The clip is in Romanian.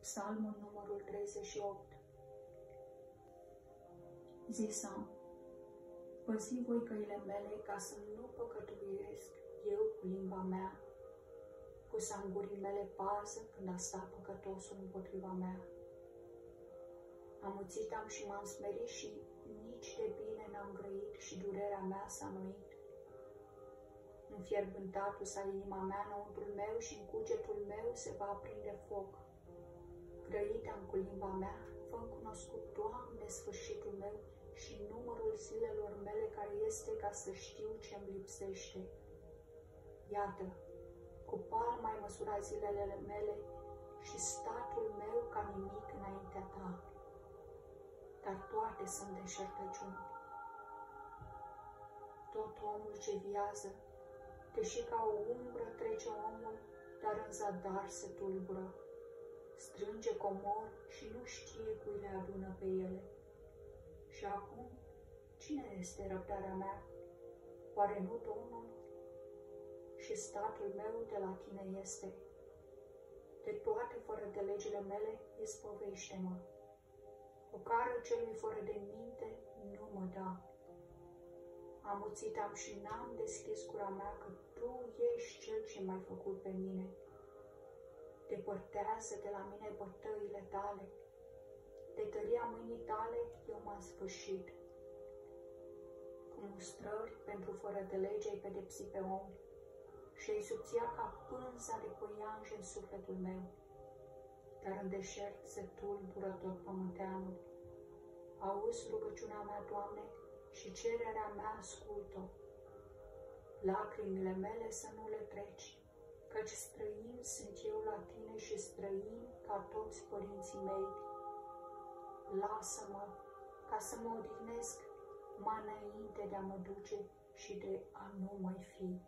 Psalmul numărul 38 Zisam, păzi voi căile mele ca să nu păcătuiesc eu cu limba mea, cu sangurii mele pază când a stat păcătosul împotriva mea. Amuțit am și m-am smerit și nici de bine n-am grăit și durerea mea s-a nuit. Înfierbântatul sa inima mea înăuntrul meu și în cugetul meu se va aprinde foc. Grăit am cu limba mea, fă cunoscut, Doamne, sfârșitul meu și numărul zilelor mele care este ca să știu ce-mi lipsește. Iată, cu palma ai măsurat zilele mele și statul meu ca nimic înaintea ta. Dar toate sunt deșertăciuni. Tot omul ce viază deși ca o umbră trece omul, dar în zadar se tulbură. Strânge comor și nu știe cui le adună pe ele. Și acum, cine este răbdarea mea? Oare nu Domnul? Și statul meu de la tine este. De toate fără de legile mele, ispovește-mă. O cară celui fără de minte nu mă da amuțit am și n-am deschis gura mea că Tu ești Cel ce m-ai făcut pe mine. Depărtează de la mine bătăile Tale. De tăria mâinii Tale eu m-am sfârșit. Cu mustrări pentru fără de lege ai pedepsi pe om și ai subția ca pânza de păianj în sufletul meu. Dar în deșert se tulbură tot pământeanul. Auzi rugăciunea mea, Doamne, și cererea mea ascultă. Lacrimile mele să nu le treci, căci străin sunt eu la tine și străin ca toți părinții mei. Lasă-mă ca să mă odihnesc mai înainte de a mă duce și de a nu mai fi.